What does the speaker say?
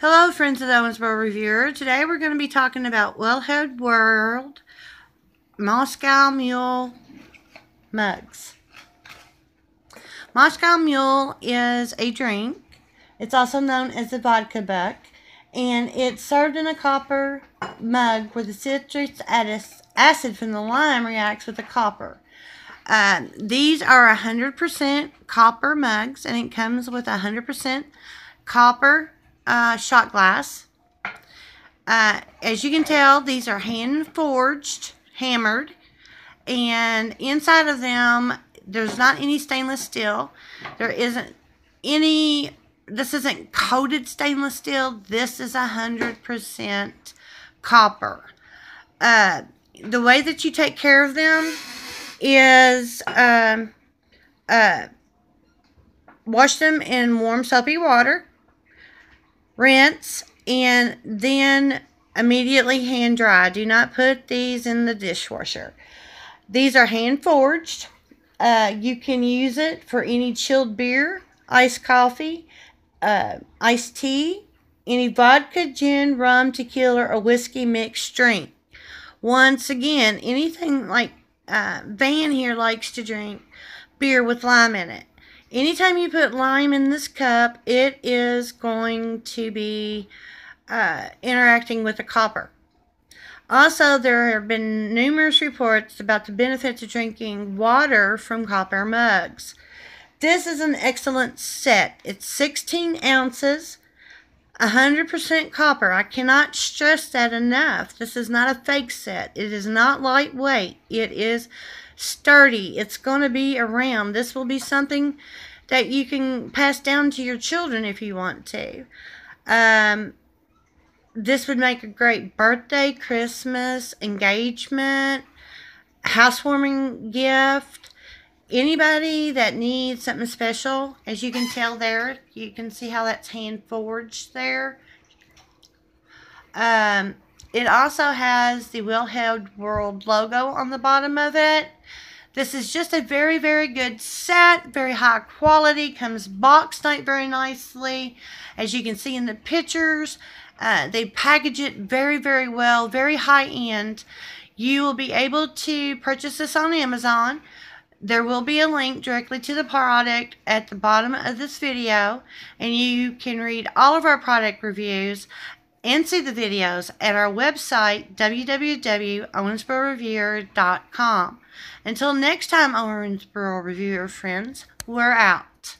Hello, friends of the Owensboro Reviewer. Today we're going to be talking about Whalehead World Moscow Mule mugs. Moscow Mule is a drink. It's also known as the vodka buck, and it's served in a copper mug where the citrus acid from the lime reacts with the copper. Uh, these are 100% copper mugs, and it comes with 100% copper uh, shot glass. Uh, as you can tell, these are hand forged, hammered, and inside of them, there's not any stainless steel. There isn't any, this isn't coated stainless steel. This is 100% copper. Uh, the way that you take care of them is um, uh, wash them in warm soapy water rinse, and then immediately hand dry. Do not put these in the dishwasher. These are hand forged. Uh, you can use it for any chilled beer, iced coffee, uh, iced tea, any vodka, gin, rum, tequila, or whiskey mixed drink. Once again, anything like uh, Van here likes to drink beer with lime in it. Anytime you put lime in this cup, it is going to be uh, interacting with the copper. Also, there have been numerous reports about the benefits of drinking water from copper mugs. This is an excellent set. It's 16 ounces, 100% copper. I cannot stress that enough. This is not a fake set. It is not lightweight. It is sturdy. It's going to be around. This will be something that you can pass down to your children if you want to. Um, this would make a great birthday, Christmas, engagement, housewarming gift. Anybody that needs something special, as you can tell there, you can see how that's hand forged there. Um, it also has the Whalehead World logo on the bottom of it. This is just a very, very good set, very high quality, comes boxed out very nicely. As you can see in the pictures, uh, they package it very, very well, very high end. You will be able to purchase this on Amazon. There will be a link directly to the product at the bottom of this video, and you can read all of our product reviews and see the videos at our website, www.owensbororeviewer.com. Until next time, Owensboro Reviewer friends, we're out.